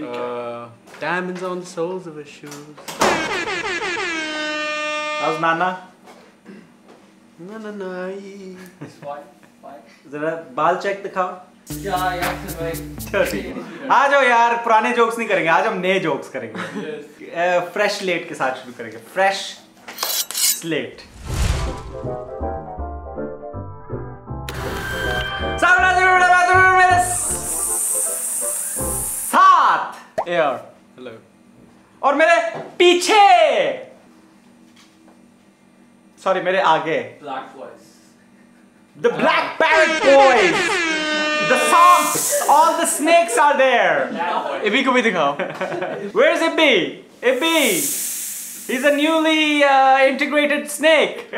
Diamonds on soles of shoes आज नाना ना ना ना ये जरा बाल चेक दिखाओ। आ जाओ यार पुराने जोक्स नहीं करेंगे आज हम नए जोक्स करेंगे। फ्रेश स्लेट uh, के साथ शुरू करेंगे। Fresh slate AR. Hello. और मेरे पीछे सॉरी मेरे आगे Black boys. The black parrot boys! The swamps! All the snakes are there! Ibby को भी दिखाओ. Where's Ibby? Ibby! He's a newly uh, integrated snake.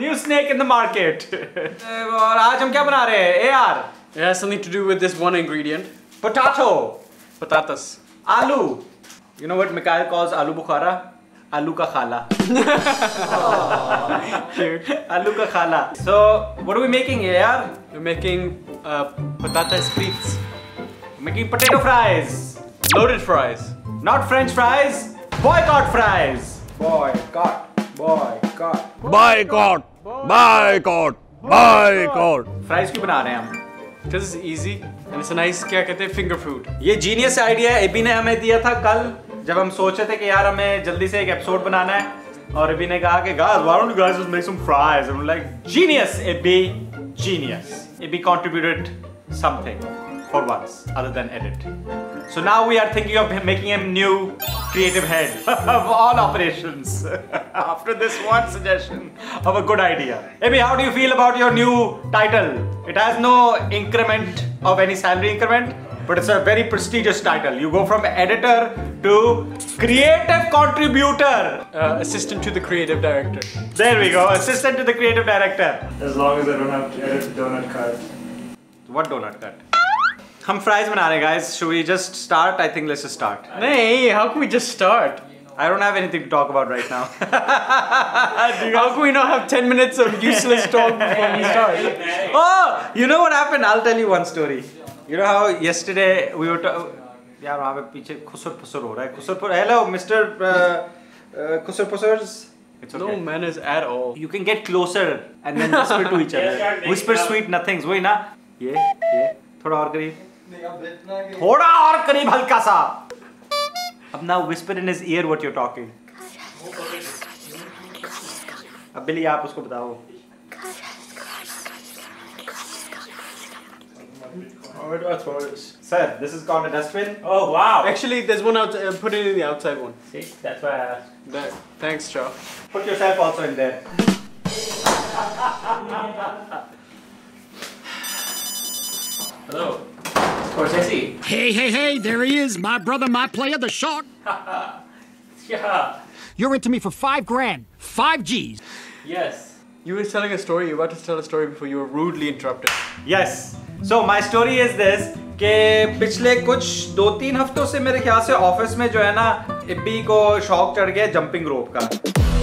New snake in the market. और आज हम क्या बना रहे हैं? AR. It has something to do with this one ingredient. Potato. Patatas. Aloo. You know what Mikhail calls aloo bukhara? Aloo ka khala. Cute. Aloo ka khala. So, what are we making here, yaar? We're making uh, patatas frites. Making potato fries. Loaded fries. Not French fries. Boycott fries. Boycott. Boycott. Boycott! Boycott! Boycott! Fries क्यों बना रहे हैं हम? Because it's easy It's a nice क्या कहते हैं finger food. ये genius idea AB ने हमें दिया था कल जब हम सोचे थे कि यार हमें जल्दी से एक एपिसोड बनाना है और एबी ने कहा कि why don't you guys just make some fries and we're like genius AB genius AB contributed something for once other than edit so now we are thinking of making him new creative head of all operations after this one suggestion of a good idea Ebi how do you feel about your new title it has no increment of any salary increment but it's a very prestigious title. You go from editor to creative contributor. Uh, assistant to the creative director. There we go, assistant to the creative director. As long as I don't have to edit the donut cut. What donut cut? हम fries बना रहे हैं guys. Should we just start? I think let's just start. Hey, how can we just start? I don't have anything to talk about right now. How can we not have 10 minutes of useless talk before we start? oh, you know what happened? I'll tell you one story. You know how yesterday we were यार वहाँ पे पीछे खुसर फुसर हो रहा है खुसर फुसर hello mister खुसर फुसर्स It's okay. No manners at all. You can get closer and then whisper to each other. Whisper sweet nothings. वही ना ये ये थोड़ा और करीब थोड़ा और करीब हल्का सा अब now whisper in his ear what you're talking. अब बिली आप उसको बताओ Oh, that's what it is. Sir, this is called a dustbin. Oh, wow. Actually, there's one out. Uh, put it in the outside one. See, that's why I asked. That, thanks, Chow. Put yourself also in there. Hello. Scorsese. Hey, hey, hey, there he is, my brother, my player, the shark. Yeah. You're into me for five grand, five G's. Yes. You were telling a story. You were about to tell a story before you were rudely interrupted. Yes. So my story is this कि पिछले कुछ दो तीन हफ्तों से मेरे ख्याल से ऑफ़िस में जो है ना इब्बी को शौक चढ़ गया जंपिंग रोप का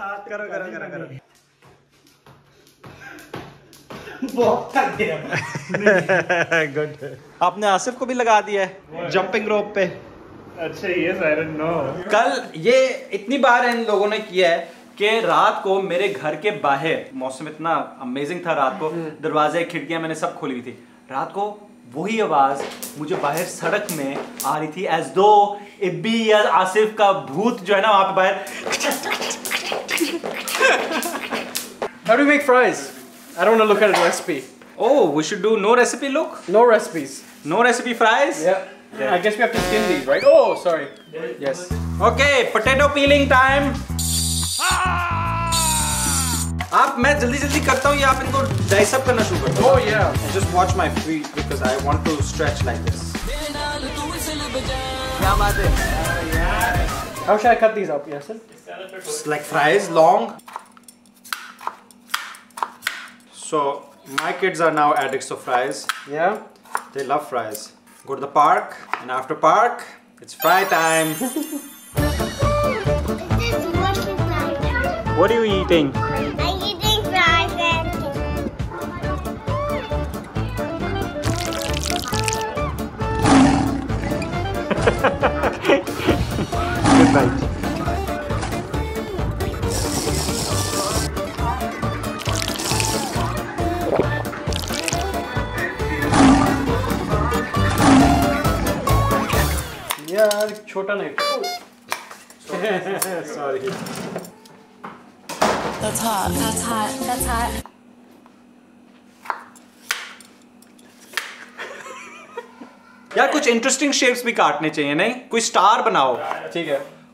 करो करो करो करो। करो गुड आपने आसिफ को भी लगा दिया है जंपिंग रोप पे। अच्छा I didn't know. कल ये इतनी बार इन लोगों ने किया है कि रात को मेरे घर के बाहर मौसम इतना अमेजिंग था रात को दरवाजे खिड़कियाँ मैंने सब खोली हुई थी। रात को वही आवाज़ मुझे बाहर सड़क में आ रही थी एज दो इब्बी या आसिफ का भूत जो है ना वहाँ पे बाहर How do we make fries? I don't want to look at a recipe. Oh, we should do no recipe look. No recipes. No recipe fries. Yeah. I guess we have to skin these, right? Oh, sorry. Yes. Okay, potato peeling time. आप मैं जल्दी जल्दी करता हूँ या आप इनको dice up करना शुरू कर दो Oh, yeah. Just watch my feet because I want to stretch like this. क्या बात है? how should I cut these up, yes, sir? It's like fries, long. So my kids are now addicts of fries. Yeah. They love fries. Go to the park, and after park, it's fry time. What are you eating? I'm eating fries and यार छोटा नहीं sorry That's hot. That's hot. That's hot. यार कुछ interesting shapes भी काटने चाहिए नहीं कोई स्टार बनाओ ठीक है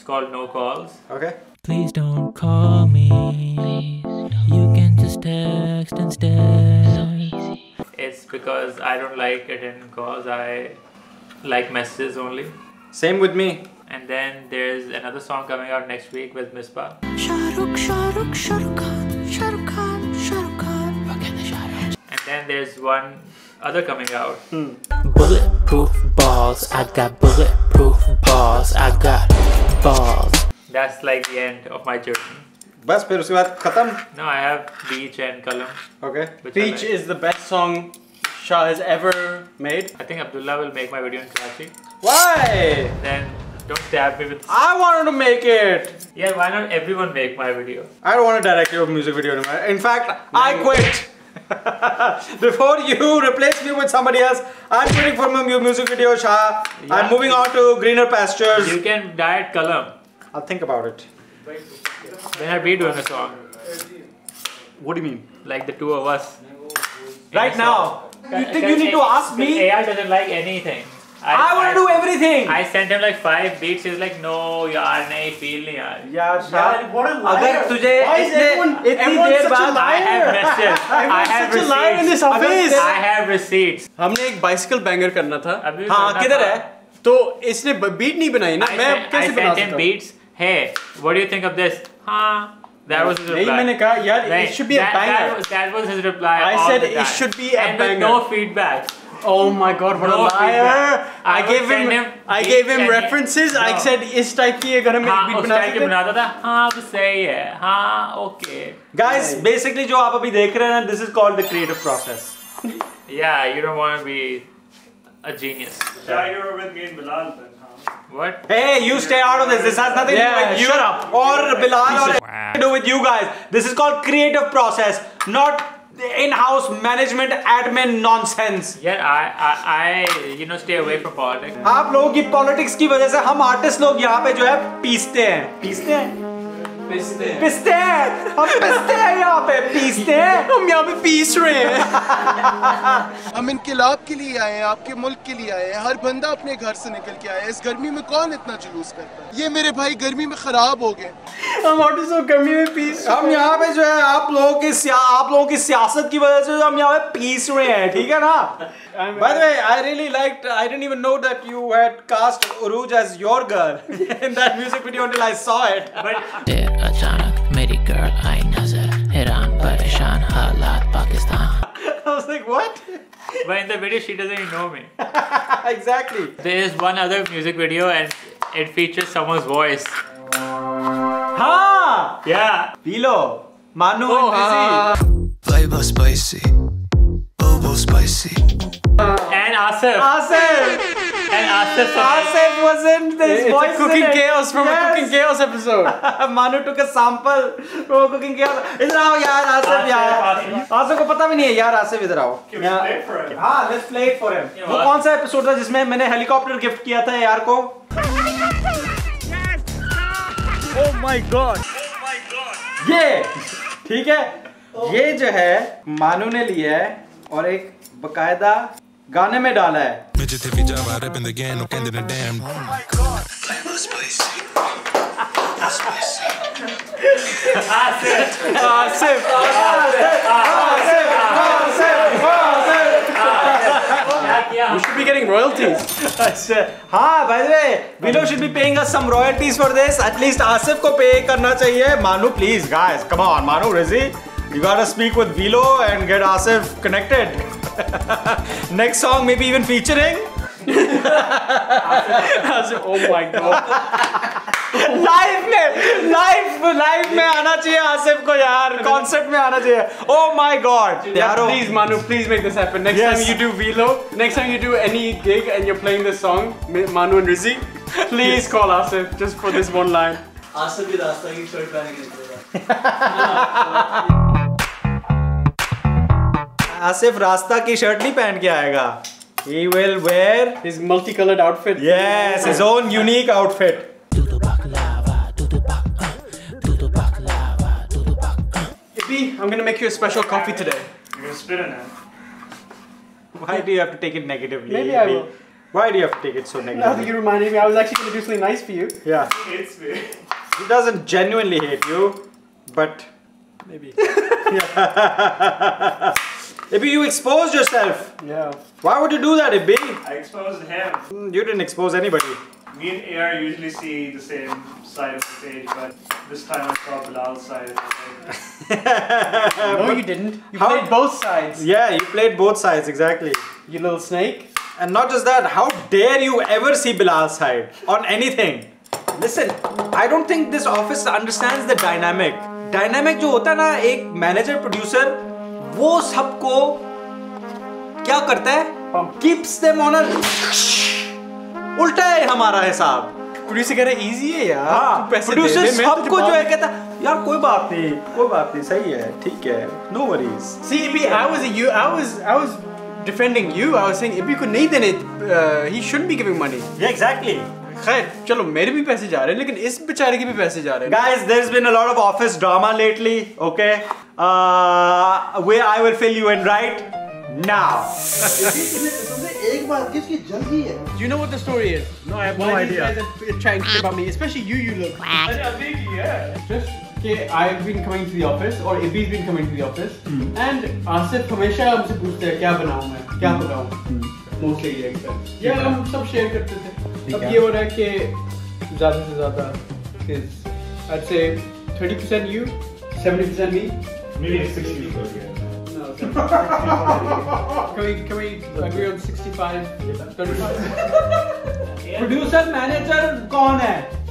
It's called No Calls. Okay. Please don't call me You can just text instead It's because I don't like attending calls. I like messages only. Same with me. And then there's another song coming out next week with Mispa. Shahrukh, Shahrukh, Shahrukh Khan, Shahrukh Khan, Shahrukh Khan. Forget the Shahrukh. And then there's one other coming out. Bulletproof balls I got bulletproof balls I got balls That's like the end of my journey. बस फिर उसके बाद खत्म. No, I have Beach and Kalam. Okay. Which I Peach like. is the best song Shah has ever made. I think Abdullah will make my video in Karachi. Why? Then don't stab me with. I wanted to make it. Yeah, why not everyone make my video? I don't want to direct your music video anymore. In fact, I quit. Before you replace me with somebody else, I'm quitting from my mu- music video, Shah. Yeah. I'm moving on to greener pastures. You can diet Kalam. I'll think about it. When are we doing a song? What do you mean? Like the two of us. Right now. song. You think you need to ask me? AI doesn't like anything. I want to do everything. I sent him like five beats. He's like, no, yaar, nahi, feel nahi yaar. यार Shah what a liar. अगर तुझे Why is इतने everyone- इतनी everyone's there such a बाद liar? I have messages. I have such a liar in this receipts. office. I have receipts. हमने एक bicycle banger करना था अभी हाँ करना किधर था। है तो इसने बीट नहीं बनाई ना I मैं sent, I कैसे बना sent him सकता हूँ beats. Hey, what do you think of this? Huh? That was his reply. नहीं मैंने कहा यार Right. it should be a that, that, banger was, that was his reply. I all said the it time. should be a and with banger. no feedback. oh my god what No a liar feedback. I, I would gave him, send him I beats gave him and he- references I No. said इस type की अगर हम एक हाँ beat उस बना type के सकते बनाता था हाँ अब सही है हाँ ओके Guys, basically जो आप अभी देख रहे हैं this is called the creative process. yeah you don't want to be a genius you're with me in Bilal what Hey, you stay out of this. This has nothing Yeah, to do with you shut up. or Bilal or anything to do with you guys. This is called creative process, not in-house management admin nonsense. yeah I, I I you know stay away from politics आप लोगों की politics की वजह से हम artist लोग यहाँ पे जो है पीसते हैं पीसते हैं पिसते हैं हम पिसते हैं यहाँ पे पीसते हैं हम यहाँ पे पीस रहे हैं हम इनकलाब के लिए आए हैं आपके मुल्क के लिए आए हैं। हर बंदा अपने घर से निकल के आया है। इस गर्मी में कौन इतना जुलूस करता है? ये मेरे भाई गर्मी में खराब हो गए। हम गर्मी में पीस हम यहाँ पे जो है आप लोगों की आप लोगों की सियासत की वजह से हम यहाँ पे पीस रहे हैं ठीक है ना? By the way, I really liked. I didn't even know that you had cast Uruj as your girl in that music video until I saw it. फिर अचानक मेरी गर्ल आई नजर हैरान परेशान हालात Pakistan I was like, what? but in the video she doesn't even know me exactly. there is one other music video and it features someone's voice हाँ, yeah P low. Manu Oh, and हाँ, Busy. Vibe spicy Bobo spicy and Asif Asif. Asif Asif was in this It's voice a cooking in it. chaos from a cooking chaos episode. Manu took a sample from a cooking chaos. इधर आओ यार आसिफ यार. आसिफ को पता भी नहीं है यार आसिफ इधर आओ. हाँ, let's play it for him. वो कौन सा एपिसोड था जिसमें मैंने हेलीकॉप्टर गिफ्ट किया था यार को? Oh my god. ये ठीक है ये जो है मानू ने लिया है और एक बकायदा गाने में डाला है Midget if you job out up in the game, no end in the damn. Oh my god, play my spicy. spicy. Asif, Asif, Asif, Asif, Asif, Asif. We should be getting royalties. हाँ by the way, Vino should be paying us some royalties for this. At least Asif को pay करना चाहिए. मानू please guys, come on, मानू Rizzy. you gotta speak with Vilo and get Asif connected next song maybe even featuring Asif, oh my god. Live में live live में आना चाहिए आसिफ को यार कॉन्सर्ट में आना चाहिए Oh O my God Yeah, यारो please, Manu, please make this happen. Next Yes. time you do Velo, next time you do any gig and you're playing this song, Mi- Manu and Rizzi, please call Asif just for this one line. Asif भी रास्ता की shirt पहन के निकलेगा आसिफ रास्ता की shirt नहीं पहन के आएगा he will wear His multicolored outfit. yes his own unique outfit Do the baklava, do the bak, uh, do the baklava, do the bak, uh. Ibi, I'm gonna make you a special coffee today. You can spit in it. why do you have to take it negatively Maybe I Abhi? will. why do you have to take it so Now that negatively you reminded me, I was actually gonna do something nice for you. yeah It's me. he doesn't genuinely hate you but Maybe. Ibby you exposed yourself Yeah. why would you do that Ibby I exposed him. you didn't expose anybody Me and AR usually see the same side of the stage, but this time I saw Bilal's side. I was like, No, you didn't. You How- played both sides. yeah you played both sides exactly You little snake. And not just that, how dare you ever see Bilal's side on anything? Listen, I don't think this office understands the dynamic. Dynamic जो होता है ना एक manager producer वो सबको क्या करता है कीप्स देम ऑन उल्टा है हमारा हिसाब Producer कह रहा इजी है यार हाँ पैसे प्रोड्यूसर सबको जो है कहता यार कोई बात नहीं कोई बात नहीं सही है ठीक है no worries See, Ibi, I was you. I was I was defending you. I was saying Ibi को नहीं देने. Uh, he shouldn't be giving money. Exactly खैर चलो मेरे भी पैसे जा रहे हैं लेकिन इस बेचारे के भी पैसे जा रहे हैं Guys, there's been a lot of office drama lately, okay? Uh, where I will fill you in right now. तुमने एक बात की उसकी जल्दी है Do you know what the story is? No, I have no Why idea. These guys are trying shit about me, especially you. You look. Just कि I've been coming to the office or Ibby's been coming to the office and Asif हमेशा हमसे पूछते हैं क्या बनाऊं मैं क्या बनाऊं मोस्टली ये अक्सर या हम सब शेयर करते थे अब ये हो रहा है कि ज़्यादा से ज़्यादा is I'd say 30% you 70% me Maybe it's 60 for you. No, can we can we agree on 65 35 producer manager कौन है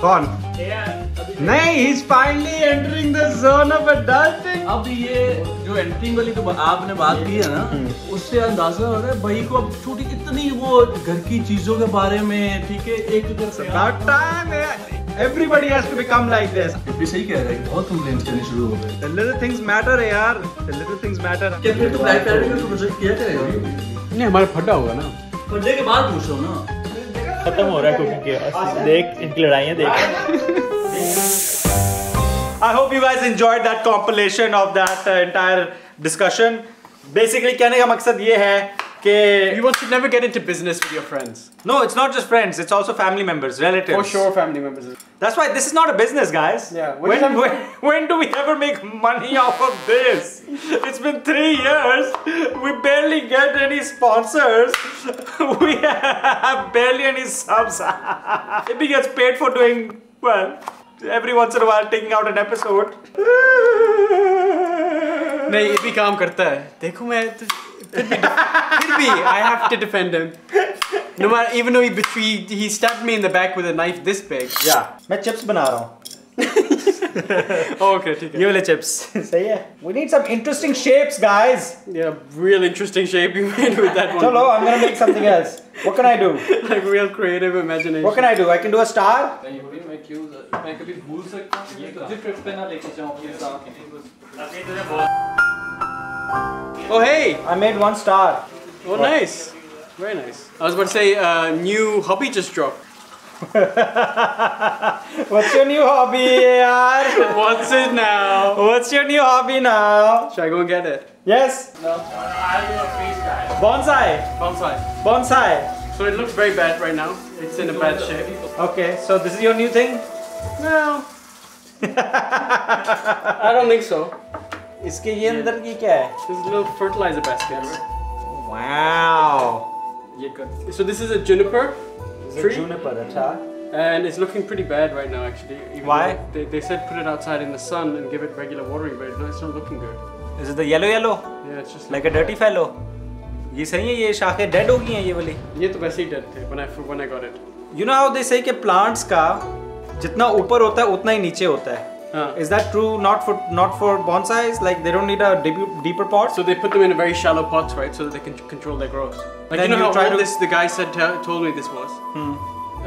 कौन? अभी- नहीं he's finally entering the zone of adulting. अब ये जो एंट्रिंग वाली तो आपने बात की है ना उससे अंदाज़ा हो रहा है भाई को अब छोटी इतनी वो घर की चीज़ों के बारे में ठीक है एक तो तरफ़ About time everybody has to become like this. भी सही कह रहे हैं बहुत कंप्लेंट करनी शुरू हो गए। The little things matter यार. The little things matter. क्या फिर तो ब्लैक फ्राइडे का प्रोजेक्ट किया करेगा? नहीं हमारा फटा होगा ना। बर्थडे के बाद पूछ हूँ ना। खत्म हो रहा है कुकिंग देख, इनकी लड़ाइयाँ देख। I hope you guys enjoyed that compilation of that entire discussion basically कहने का मकसद ये है कि you should never get into business with your friends no, it's not just friends. It's also family members, relatives. for sure family members That's why this is not a business, guys. Yeah, when When, when, when do we ever make money off of this? It's been three years. We barely get any sponsors. We have barely any subs. if he gets paid for doing well, every once in a while taking out an episode. नहीं ये भी काम करता है। देखो मैं तो, फिर भी फिर भी I have to defend him no matter even no he betray he stab me in the back with a knife this big या मैं चिप्स बना रहा हूँ। Okay, ठीक है। ये वाले चिप्स सही है। We need some interesting shapes guys या real interesting shape you made with that one चलो I am gonna make something else what can I do like real creative imagination what can I do I can do a star मैं कभी भूल सकता हूँ। ये तो zip trip पे ना लेके जाऊँ ये साथ Oh hey! I made one star. Oh nice. Very nice. I was about to say uh, new hobby just dropped. What's your new hobby, yaar? What's it now? What's your new hobby now? Should I go get it? Yes. No. I'll do a freestyle. Bonsai. Bonsai. Bonsai. So it looks very bad right now. It's in a bad shape. Okay, so this is your new thing? No. I don't think so. इसके ये अंदर की क्या है? This is little fertilizer basket. Wow. Yeah, good. So this is a juniper is tree, juniper, अच्छा. and it's looking pretty bad right now. Actually, even Why? They, they said put it outside in the sun and give it regular watering, but it's not looking good. Is it the yellow yellow? Yeah, it's just Like a dirty fellow? ये सही है ये शाखें dead हो गई हैं ये वाली ये तो वैसे ही dead थे when I when I got it. You know how they say कि plants का जितना ऊपर होता है उतना ही नीचे होता है हाँ. Is that true not for not for bonsais? Like they don't need a deep, deeper pot? So they put them in a very shallow pots, right, so that they can control their growth. Like Then you know you how try old to- this the guy said te- told me this was. Hmm.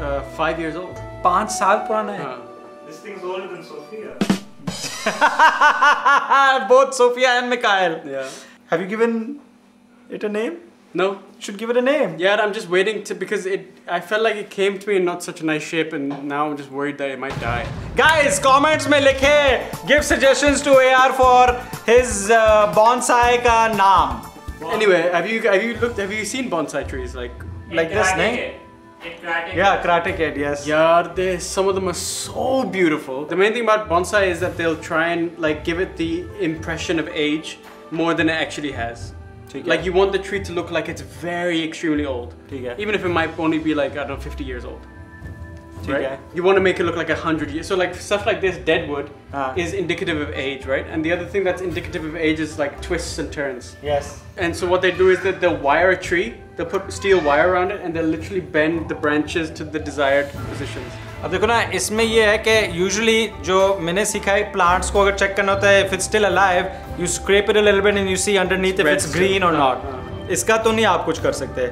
Uh, five years old. पाँच साल पुराना है हाँ. This thing's older than Sophia. Both Sophia and Mikhail. Yeah. Have you given it a name? No. Should give it a name. Yeah, I'm just waiting to because it. I felt like it came to me in not such a nice shape, and now I'm just worried that it might die. Guys, comments में लिखे give suggestions to AR for his uh, bonsai का नाम. Anyway, have you have you looked? Have you seen bonsai trees like? Like this, नहीं? Yeah, karate kid, yes. Yeah, they some of them are so beautiful. The main thing about bonsai is that they'll try and like give it the impression of age more than it actually has. Like you want the tree to look like it's very extremely old. Even if it might only be like, I don't know, 50 years old. Right? You want to make it look like a hundred years. So like stuff like this, deadwood ah. is indicative of age, right? And the other thing that's indicative of age is like twists and turns. Yes. And so what they do is that they'll wire a tree, they'll put steel wire around it, and they'll literally bend the branches to the desired positions. अब देखो ना इसमें ये है कि usually जो मैंने सीखा है प्लांट्स को अगर चेक करना होता है if it's still alive you scrap it a little bit and you see underneath if it's green और नॉट इसका तो नहीं आप कुछ कर सकते.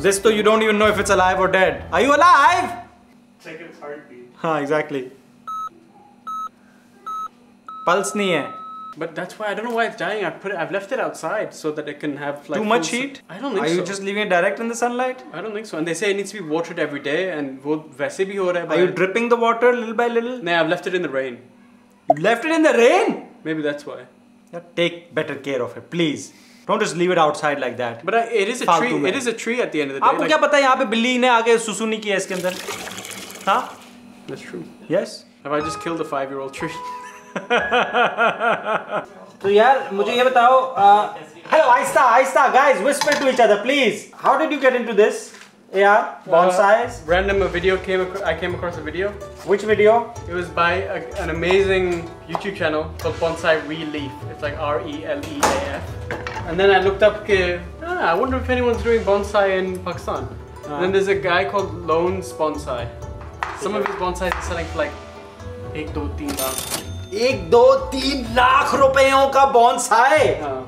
दिस तो you don't even know if it's alive और dead are you alive check its heart beat हाँ एग्जैक्टली पल्स नहीं है। But that's why I don't know why it's dying. I've put it, I've left it outside so that it can have like Too much full sun- heat? I don't think Are so. you just leaving it direct in the sunlight? I don't think so. And they say it needs to be watered every day, and वो वैसे भी हो रहा है. Are you but- dripping the water little by little? No, I've left it in the rain. You left it in the rain? Maybe that's why. Yeah, take better care of it, please. Don't just leave it outside like that. But I, it is a फालतू tree. में। It is a tree at the end of the day. आपको like- क्या पता है यहाँ पे बिल्ली ने आगे सुसु नहीं किया इसके अंदर हाँ That's true. Yes Have I just killed a five-year-old tree? तो यार मुझे ये बताओ हेलो आहिस्ता आहिस्ता guys whisper to each other please how did you get into this Yeah, bonsai. Random, a video came. I came across a video. Which video? It was by an amazing YouTube channel called Bonsai Releaf. It's like R E L E A F. And then I looked up. Ah, I wonder if anyone's doing bonsai in Pakistan. And then there's a guy called Lone Bonsai. Some of his bonsais are selling for like eight to dollars. एक दो तीन लाख रुपयों का bonsai हाँ.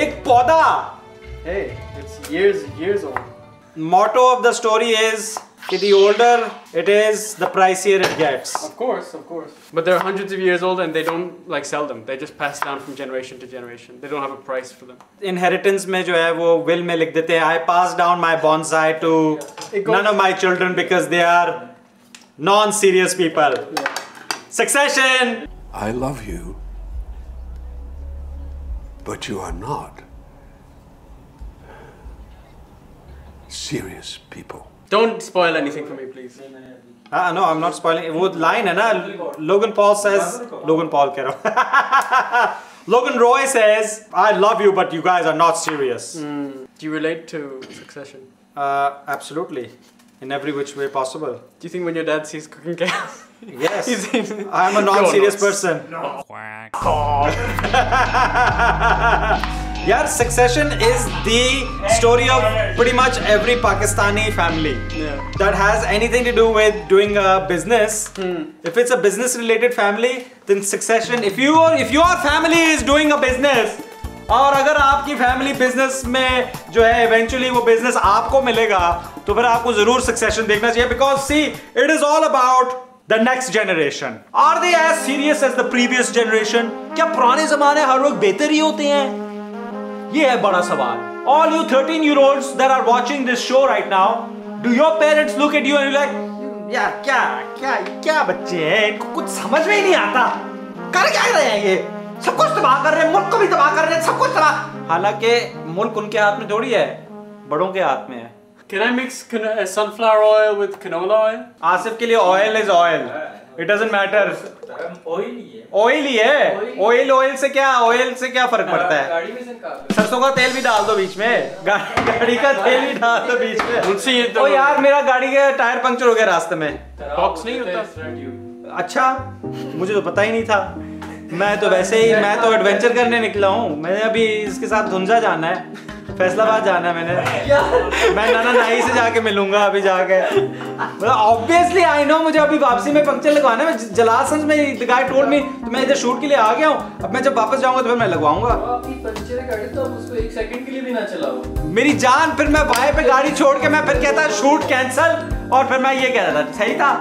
एक पौधा Hey, it's years years old. motto of the story is कि the older it is the pricier it gets Of course, of course. But they're hundreds of years old and they don't like sell them. They just pass down from generation to generation. They don't have a price for them. inheritance में जो है वो will में लिख देते हैं I pass down my bonsai to It goes- none of my children because they are non-serious people succession I love you, but you are not serious people. Don't spoil anything for me, please. Ah, no, I'm not spoiling. वो line है ना Logan Paul says Logan Paul कह रहा हूँ Logan Roy says I love you but you guys are not serious. Do you relate to Succession? Uh, absolutely, in every which way possible. Do you think when your dad sees cooking chaos? Yes, He's- I'm a Go non-serious nuts. person. यार Succession is the story of pretty much every Pakistani family Yeah. that has anything to do with doing a business. If it's a business-related family, then Succession. If you if your family is doing a business, और अगर आपकी family business में जो है eventually वो business आपको मिलेगा तो फिर आपको जरूर सक्सेशन देखना चाहिए because see it is all about the next generation are they as serious as the previous generation क्या पुराने जमाने हर लोग बेहतर ही होते हैं? ये है बड़ा सवाल। All you 13 year olds that are watching this show right now, do your parents look at you and you यार क्या क्या क्या बच्चे हैं? इनको कुछ समझ में ही नहीं आता। कर क्या रहे हैं ये? सब कुछ तबाह कर रहे हैं, मुल्क को भी तबाह कर रहे हैं, सब कुछ तबाह हालाँकि मुल्क उनके हाथ में थोड़ी है, बड़ों के हाथ में है। Can I mix can- uh, sunflower oil with canola oil? Asif के लिए oil is oil it doesn't matter oil ही है. ऑयल ही है. ऑयल ऑयल से क्या ऑयल से क्या फ़र्क पड़ता है? गाड़ी में से निकाल सरसों का तेल भी डाल दो बीच में. गाड़ी का तेल भी डाल दो बीच में. उनसे ये तो ओ यार मेरा गाड़ी का टायर पंक्चर हो गया रास्ते में. बॉक्स नहीं होता? अच्छा मुझे तो पता ही नहीं था. मैं तो वैसे ही मैं तो एडवेंचर करने निकला हूँ. मैंने अभी इसके साथ धुंझा जाना है. फैसलाबाद जाना है मैंने। मैं नाना नाई से जाके मिलूँगा अभी जाके। ऑब्वियसली आई नो मुझे अभी वापसी में पंक्चर लगवाना है। मैं जलासंज में गाय टोल्ड मी तो मैं इधर शूट के लिए आ गया हूँ। अब मैं जब वापस जाऊँगा तो फिर मैं लगवाऊँगा। आपकी पंचर गाड़ी तो आप उसको एक सेकंड के लिए भी ना चलाओ। मेरी जान फिर मैं वाय पे गाड़ी छोड़ के मैं फिर कहता शूट कैंसल और फिर मैं ये कहता था सही था?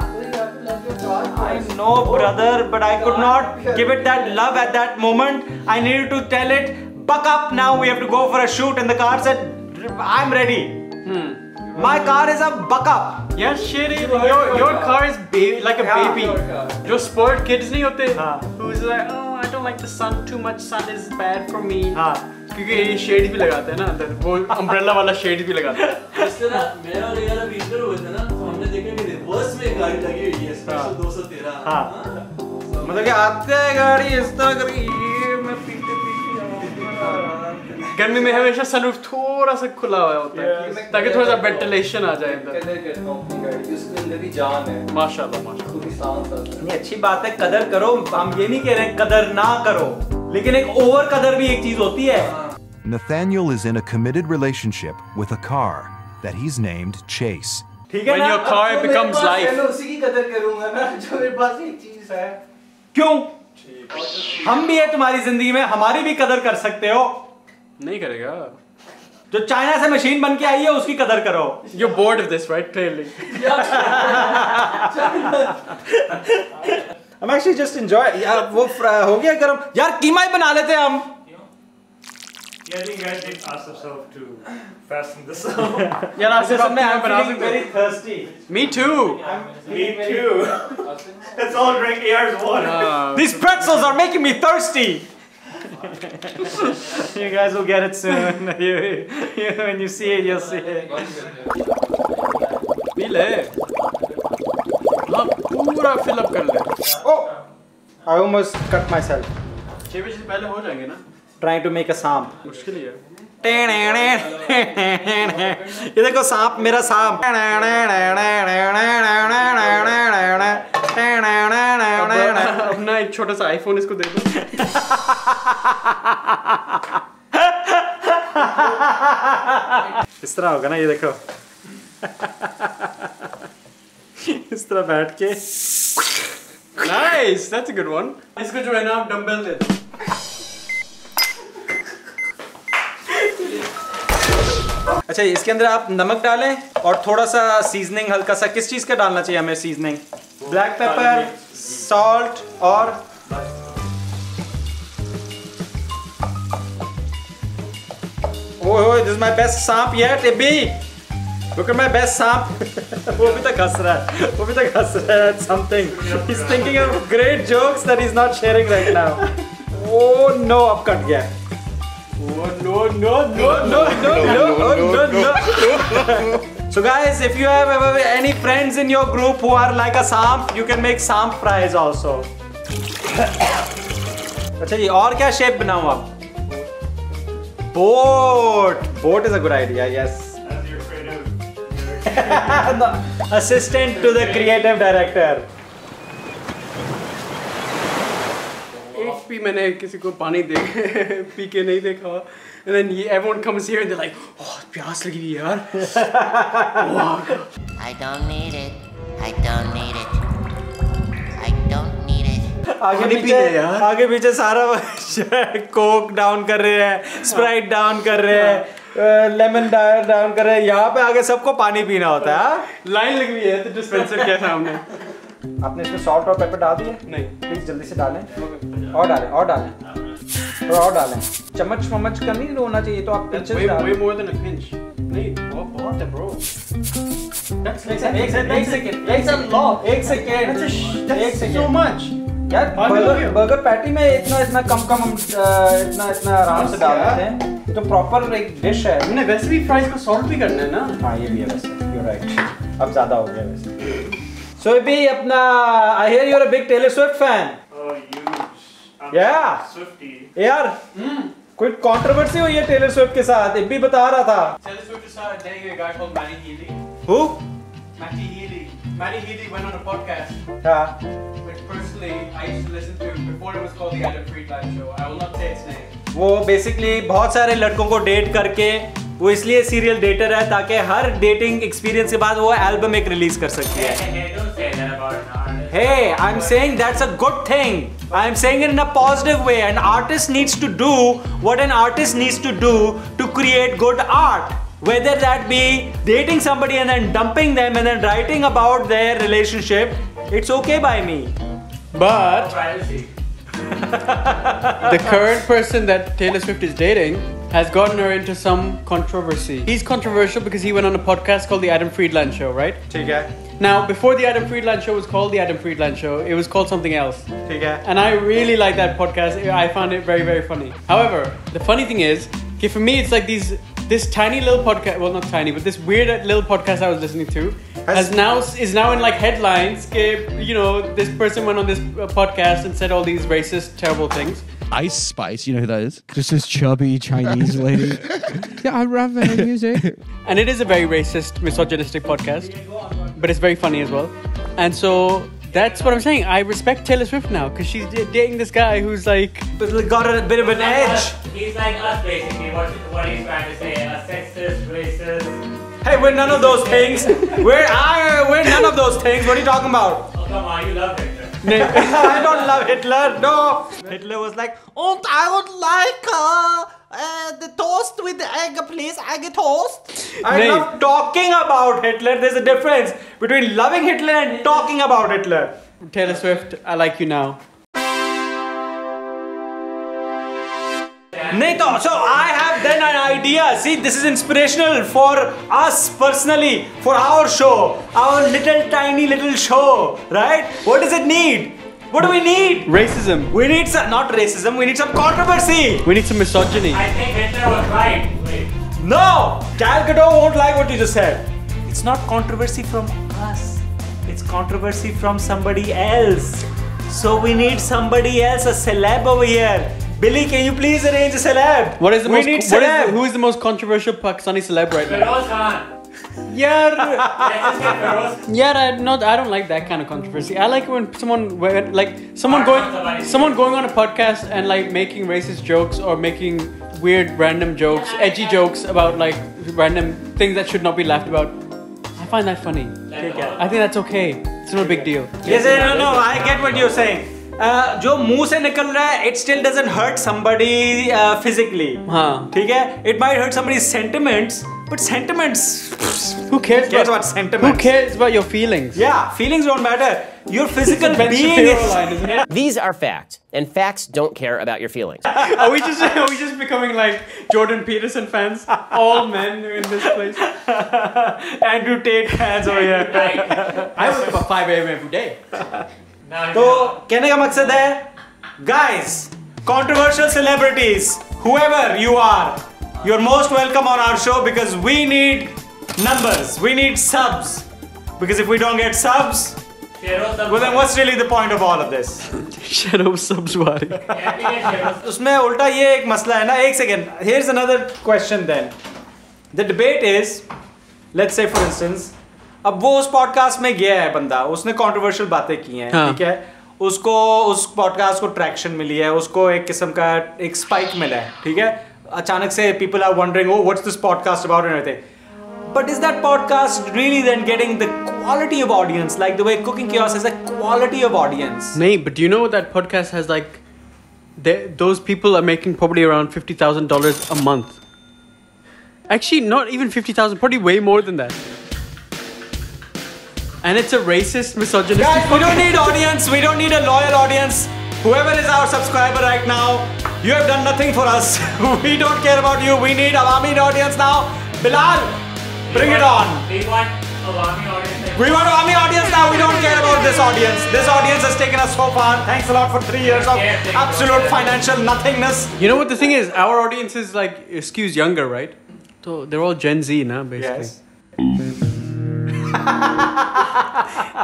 I know, brother, but I could not give it that love at that moment. I needed to tell it, buck up now, we have to go for a shoot. And the car said, I'm ready. My car is a buck up. Yeah, shit. Your your car is baby like a Yeah. baby. जो sport kids नहीं होते हाँ. who's like oh I don't like the sun too much sun is bad for me हाँ. क्योंकि ये shade भी लगाते हैं ना अंदर वो अम्ब्रेला वाला शेड भी लगाते हैं इस तरह मेरा और यार अभी इंटर हुए थे ना तो हमने देखा कि रिवर्स में एक गाड़ी लगी हुई है स्पेशल 213 हाँ। मतलब कि आते हैं गाड़ी इस तरह करके ये मैं पीछे पीछे गर्मी में हमेशा सनरूफ थोड़ा सा खुला हुआ होता है ताकि थोड़ा सा वेंटिलेशन आ जाए अंदर। कदर करता हूँ अपनी गाड़ी की उसके अंदर भी जान है माशाल्लाह माशाल्लाह है। अच्छी बात है कदर करो हम ये नहीं कह रहे कदर ना करो। लेकिन एक ओवर कदर भी एक चीज़ होती है। Nathaniel is in a committed relationship with a car that he's named Chase. ठीक है When your car becomes life. मैं उसी की कदर करूँगा ना जो मेरे पास एक चीज़ है। क्यों? हम भी है तुम्हारी ज़िंदगी में हमारी भी कदर कर सकते हो। नहीं करेगा जो चाइना से मशीन बन के आई है उसकी कदर करो bored of this right clearly हम एक्चुअली जस्ट एंजॉय यार वो हो गया गरम यार कीमा ही बना लेते हैं हम Yeah, I think you guys need to ask yourself to fasten this up. यार आपसे सब में I'm feeling very thirsty Me too I'm Me too. Let's all drink AR's water. Uh, These pretzels are making me thirsty. You guys will get it soon. you, you, when you see it, you'll see it. पी ले हाँ पूरा fill up कर ले Oh, I almost cut myself छह बजे से पहले हो जाएँगे ना trying to make a samp. मुश्किल ही है ये देखो सांप मेरा सांप अब अब ना एक छोटा सा आईफोन इसको दे दो इस तरह होगा ना ये देखो। इस तरह बैठ के। Nice that's a good one इसको जो है ना आप डंबल दे दो। अच्छा इसके अंदर आप नमक डालें और थोड़ा सा सीजनिंग हल्का सा किस चीज़ का डालना चाहिए हमें सीजनिंग ब्लैक पेपर सॉल्ट और ओए ओए दिस माय बेस्ट सांप yet Tibbi look at my best सांप वो भी तक हंस रहा है वो भी तक हंस रहा है something he is thinking of great jokes that is not sharing right now oh no अब कट गया Oh no no no no, no, no, no, no. so guys, if you have ever any friends in your group who are like a samp, you can make samp fries also. अच्छा जी और क्या shape बनाऊं आप boat boat is a good idea yes As your creative assistant to the creative director एक भी मैंने किसी को पानी दे पी के नहीं देखा and then ये everyone comes here and they're like oh प्यास लगी हुई है यार I don't need it. I don't need it. आगे पीछे यार। आगे पीछे सारा कोक डाउन कर रहे हैं स्प्राइट डाउन कर रहे हैं लेमन डायर डाउन कर रहे हैं। यहाँ पे आगे सबको पानी पीना होता है हाँ? लाइन लगी हुई है तो डिस्पेंसर क्या था हमने। आपने इसमें सॉल्ट और पेपर डाल दिए? नहीं। प्लीज़ जल्दी से डालें। और डालें और डालें। थोड़ा और डालें। चम्मच मम्मच का नहीं होना चाहिए तो आप way, डाल way more than a pinch. नहीं बहुत बहुत है. That's एक सेकंड एक सेकंड एक सेकंड एक सेकंड एक सेकंड That's a एक that's सेकंड so much. यार बर्गर बर्गर पैटी में इतना इतना कम कम हम इतना इतना आराम से डाल देते हैं। तो प्रॉपर एक डिश है। हमने वैसे भी फ्राइज को सॉल्ट भी करना है ना? हाँ ये भी है वैसे। यू राइट अब ज़्यादा हो गया वैसे। सो भी अपना I hear you are a big Taylor Swift fan. I'm यार कोई कंट्रोवर्सी हुई है टेलर स्विफ्ट के साथ? ये भी बता रहा था। Taylor Swift started dating a guy called Matty Healy. Who Matty Healy. Matty Healy went on a podcast, हाँ। Personally I used to listen to before it was called the Adam Friedland Show. I will not say its name. वो basically बहुत सारे लड़कों को date करके वो इसलिए serial debtor है ताकि हर डेटिंग एक्सपीरियंस के बाद वो एल्बम एक रिलीज़ कर सकती है artist. Hey, I'm saying that's a good thing. I'm saying it in a positive way. An artist needs to do what an artist needs to do to create good art. Whether that be dating somebody and then dumping them and then writing about their relationship, it's okay by me. But the current person that Taylor Swift is dating has gotten her into some controversy. He's controversial because he went on a podcast called The Adam Friedland Show, right? Take care. Now, before The Adam Friedland Show was called The Adam Friedland Show, it was called something else. Take care. And I really like that podcast. I found it very, very funny. However, the funny thing is, okay, for me, it's like these this tiny little podcast. Well, not tiny, but this weird little podcast I was listening to has now is now in like headlines. Okay, you know, this person went on this uh, podcast and said all these racist, terrible things. Ice Spice, you know who that is? Just this chubby Chinese lady. yeah, I love her music. And it is a very racist, misogynistic podcast, but it's very funny as well. And so that's what I'm saying. I respect Taylor Swift now because she's dating this guy who's like got a bit of an edge. He's like us, basically. What, what he's trying to say. A sexist, racist. Hey, we're none of those things. We're I, we're none of those things. What are you talking about? Oh, come on, you love Hitler. I don't love Hitler. No. Hitler was like, oh, I would like uh, uh, the toast with the egg, please. Egg toast. I Nahi. love talking about Hitler. There's a difference between loving Hitler and talking about Hitler. Taylor Swift. I like you now. Nahi so I have then an idea. See, this is inspirational for us personally, for our show, our little tiny little show, right? What does it need? What do we need? Racism. We need some, not racism, we need some controversy. We need some misogyny. I think Hitler was right. Wait. No! Gal Gadot won't like what you just said. It's not controversy from us. It's controversy from somebody else. So we need somebody else, a celeb over here. Billy, can you please arrange a celeb? What is the we most? need what is celeb. the- who is the most controversial Pakistani celeb right now? Feroz Khan. Yeah. Let's just get Feroz. Yeah, I, not. I don't like that kind of controversy. I like when someone, when, like someone going, someone going on a podcast and like making racist jokes or making weird random jokes, edgy jokes about like random things that should not be laughed about. I find that funny. I think that's okay. It's not a big deal. Yes, no, no, I get what you're saying Uh, जो मुंह से निकल रहा है it still doesn't hurt somebody uh, physically हाँ. ठीक है it might hurt somebody's sentiments but sentiments Who cares? cares about, about sentiments Who cares about your feelings? yeah feelings don't matter your physical Ben being Shapiro is line, isn't it? These are facts, and facts don't care about your feelings. Are we just are we just becoming like Jordan Peterson fans? All men are in this place. Andrew Tate fans over here I wake up at 5 a.m. every day. तो कहने का मकसद है guys controversial celebrities whoever you are you're most welcome on our show because we need numbers we need subs because if we don't get subs well then what's really the point of all of this Shut up, subswari. उसमें उल्टा ये एक मसला है ना एक second here's another question then the debate is let's say for instance अब वो उस पॉडकास्ट में गया है बंदा उसने कॉन्ट्रोवर्शियल बातें की हैं हाँ। ठीक है? उसको उस पॉडकास्ट को ट्रैक्शन मिली है उसको एक किस्म का एक स्पाइक मिला है ठीक है? अचानक से people are wondering what's this podcast about and everything but is that podcast really then getting the quality of audience like the way cooking course has a quality of audience नहीं but you know that podcast has like those people are making probably around $50,000 a month. Actually not even 50,000 probably way more than that. And it's a racist, misogynistic. Guys, we don't need audience. We don't need a loyal audience. Whoever is our subscriber right now, You have done nothing for us. we don't care about you. We need Awami audience now. Bilal, bring it on. We want Awami audience. We want Awami audience now. We don't care about this audience. This audience has taken us so far. Thanks a lot for three years of absolute financial nothingness. You know what the thing is? Our audience is like excuse younger, right? So they're all Gen Z now, basically. Yes.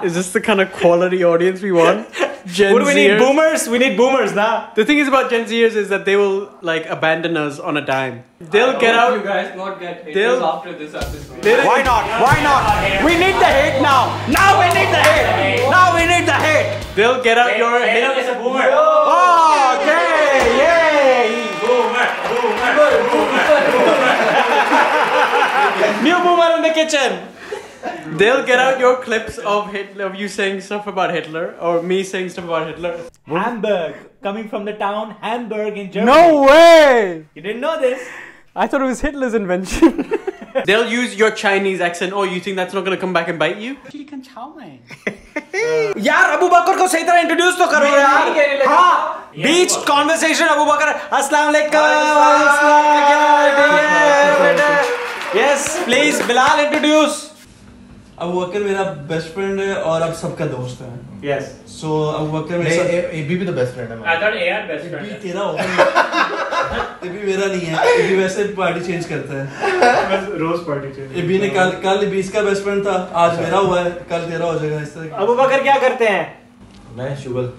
Is this the kind of quality audience we want? Gen What do we need? Boomers? We need boomers now. The thing is about Gen Zers is that they will like abandon us on a dime. They'll get out. You guys not get haters They'll- after this episode. Why not? Why not? We need the hate now. Now we need the hate. Now we need the hate. They'll get out your. Hey, look, it's a boomer. Oh, okay. Yay. Boomer. Boomer, boomer, boomer. New boomer in the kitchen. They'll get out your clips of Hitler, of you saying stuff about Hitler, or me saying stuff about Hitler. Hamburg, coming from the town Hamburg in Germany. No way! You didn't know this? I thought it was Hitler's invention. They'll use your Chinese accent. Oh, you think that's not gonna come back and bite you? यार अबू बकर को सही तरह introduce तो करो यार हाँ बीच conversation Abu Bakar अस्सलाम वालेकुम yes please Bilal introduce Abu Bakar मेरा बेस्ट फ्रेंड है और अब सबका दोस्त है। यस सो अब वकर मेरे साथ ए बी भी तो बेस्ट फ्रेंड है I thought AR best friend भी तेरा होगा एबी भी मेरा नहीं है। एबी वैसे पार्टी चेंज करता है। बस रोज पार्टी चेंज एबी ने कल कल बीस इसका बेस्ट फ्रेंड था आज मेरा हुआ है कल तेरा हो जाएगा इस तरह अब वकर क्या करते हैं? मैं शुगल।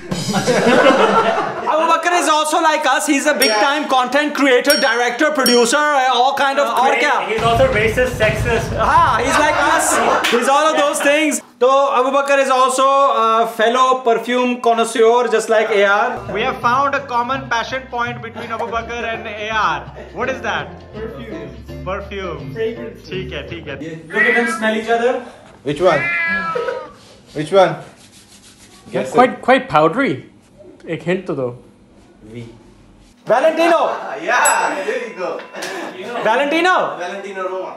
Abu Bakr is also like us. He's a big time content creator, director, producer, all kind of. और क्या? He's also racist, sexist. हाँ, he's like us. He's all of those things. So Abu Bakr is also a fellow perfume connoisseur, just like AR. We have found a common passion point between Abu Bakr and AR. What is that? Perfume. Perfume. Fragrance. ठीक है, ठीक है. Look at them smell each other. Which one? Which one? Guess quite quite powdery. एक hint तो दो. Valentino. Yeah, there you go. Valentino. Valentino Roma.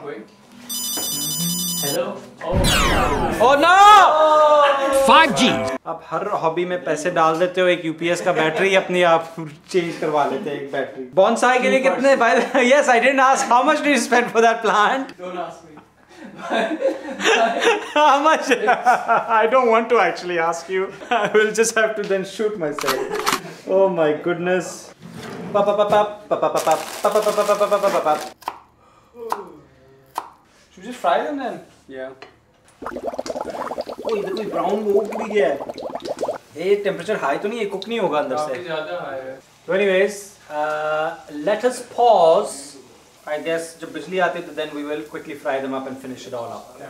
Hello. Oh no! 5G. आप हर hobby में पैसे डाल देते हो एक यूपीएस का बैटरी अपनी आप चेंज करवा लेते हैं एक बैटरी बॉन्साई के लिए कितने yes I didn't ask how much do you spend for that plant Don't ask me. How much? I don't want to actually ask you. I will just have to then shoot myself. Oh my goodness. Should we just fry them then? Yeah. Oh, इधर कोई brown वो उग भी गया है ये temperature high तो नहीं है कुक नहीं होगा अंदर से काफी I guess जब बिजली आती है तो then we will quickly fry them up and finish it all up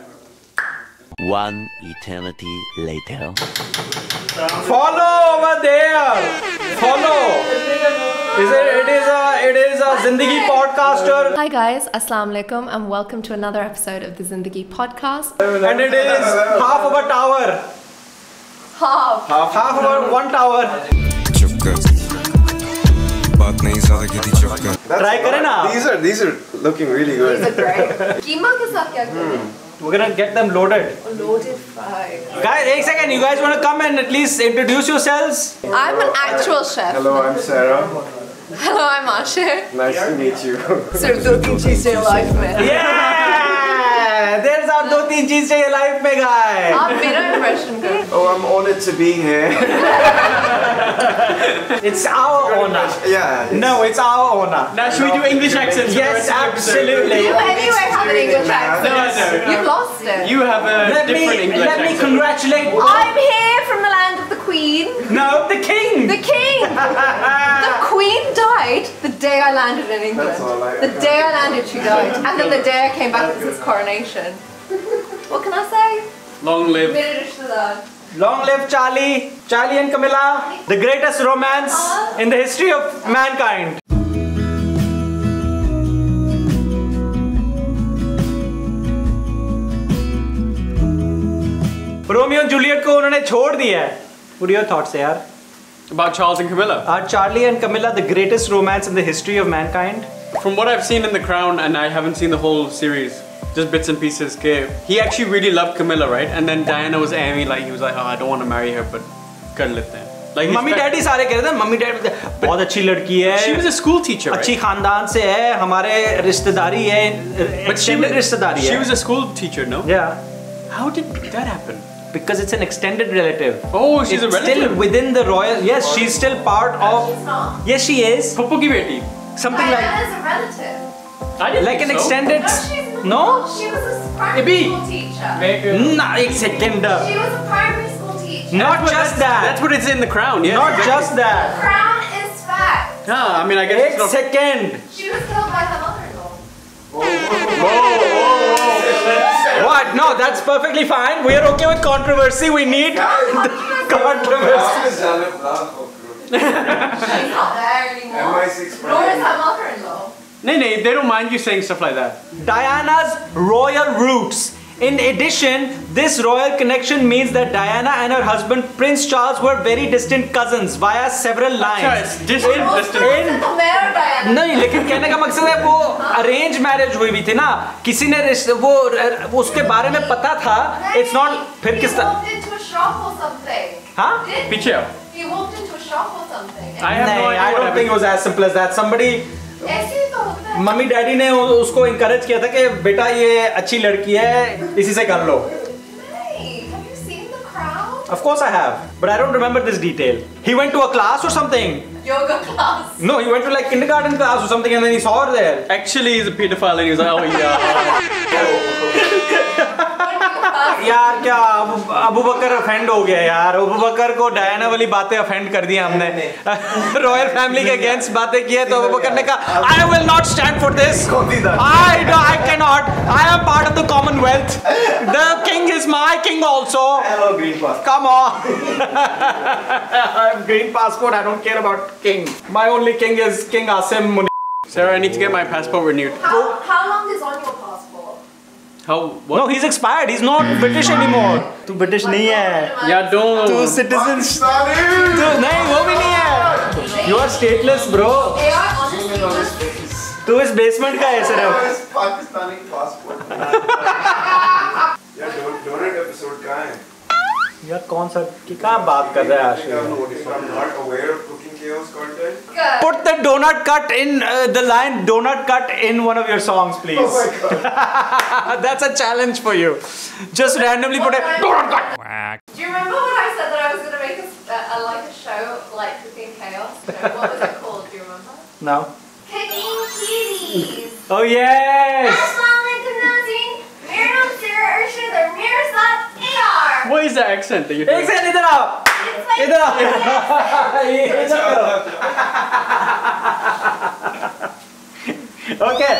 One eternity later. follow over there follow is it it is a it is a Zindagi podcaster Hi guys, Assalamu alaikum and welcome to another episode of the Zindagi podcast. and it is half of a tower Half. half half of a one tower चुप कर बात नहीं ज्यादा की थी चुप कर Try it. these are these are looking really good these are great hmm. We're gonna get them loaded. Loaded fry. Guys, एक second. You guys wanna come and at least introduce yourselves? I'm an actual chef. Hello, I'm Sarah. Hello, I'm Ashir. Nice to meet you. So, दो तीन चीजें life man. Yeah. there's our दो तीन चीज चाहिए life में guy आप मेरा impression करो. Oh, I'm honored to be here. it's our honor Yeah. no it's our honor Now should we do English accents? for the yes rest of the episode? absolutely You anyway have an English accent. No, no. You've lost it. You have a let different me English let me accent. congratulate I'm here from the land of the Queen. no the king The King. the Queen died the day I landed in England. That's all I- The day I landed, she died, and then the day I came back was his coronation. What can I say? Long live. Mere rishtedar. long live Charlie Charlie and Camilla the greatest romance in the history of mankind Romeo और Juliet को उन्होंने छोड़ दिया है What are your thoughts यार About Charles and Camilla. Are Charlie and Camilla the greatest romance in the history of mankind? From what I've seen in The Crown, and I haven't seen the whole series, just bits and pieces. Okay, he actually really loved Camilla, right? And then Diana was aiming like he was like, oh, I don't want to marry her, but kar lete hain." Like his mummy fa- daddy सारे कह रहे थे mummy daddy बहुत अच्छी लड़की है She was a school teacher, right? अच्छी खानदान से है हमारे रिश्तेदारी है But she extended was, रिश्तेदारी she है was a school teacher, no? yeah How did that happen? because it's an extended relative Oh, she's it's a relative. still within the royal yes she's still part of yes she is Puppu ki beti. something like Diana's a relative. I didn't like an think so. extended No, she's not. no? She was a primary Maybe. school teacher. Not a seconder. She was a primary school teacher. Not that's just that. That's what it's in the crown. Yeah. Not just that. The crown is fact. Yeah. I mean, I guess. second. She was killed by her mother though. Whoa, whoa, whoa. What? No, that's perfectly fine. We are okay with controversy. We need controversy. She's not there anymore. Nor is her mother-in-law. No, no, they don't mind you saying stuff like that. Diana's royal roots. In addition, this royal connection means that Diana and her husband Prince Charles were very distant cousins via several lines. अच्छा, it's distant, In- distant. in- तो मेरा Diana. नहीं लेकिन कहने का मकसद है वो अरेंज मैरिज हुई हुई थी ना किसी ने रिश्ते- वो वो उसके बारे में पता था इट्स नॉट फिर किस He walked into a shop or something. हाँ Did पीछे आओ. He walked into a shop or something. I have no नहीं idea I what don't think happened. Was as simple as that somebody ऐसे ही तो होता है. मम्मी डैडी ने उसको इंकरेज किया था कि बेटा ये अच्छी लड़की है इसी से कर लो Hey, have you seen the crown? Of course I have, but I don't remember this detail. He went to a class or something. Yoga class. No, he went to like kindergarten class or something, and then he saw her there. Actually, he's a pedophile, and he was like, oh yeah. यार क्या अबू बकर offend हो गया यार? अबू बकर को Diana वाली बातें offend कर दी हमने। रॉयल फैमिली के अगेंस्ट बातें की है तो अबू बकर ने कहा I will not stand for this I do I can not I am part of the commonwealth the king is my king also come of green passport I don't care about king my only king is king Asim Munir Sarah, I need to get my passport renewed. How, how long is on How? What? No, he's expired. He's not British anymore. तू British नहीं है. Yeah, don't. तू citizen. तू नहीं वो भी नहीं है. You are stateless, bro. तू इस basement का है सिर्फ़. पाकिस्तानी पासपोर्ट यार डोनेट एपिसोड कहाँ है यार कौन सा कि कहाँ बात कर रहा है I Chaos content. Put the donut cut in uh, the line donut cut in one of your songs, please. Oh That's a challenge for you. Just randomly put a oh donut cut. Whack. Do you remember when I said that I was gonna make a, uh, like a show like Cooking Chaos? What was it called? Do you remember? No. Cooking kitties. Oh yes. What is the accent that you're एक doing? Second इधर आओ. It's like इधर आओ. ये इधर करो. Okay.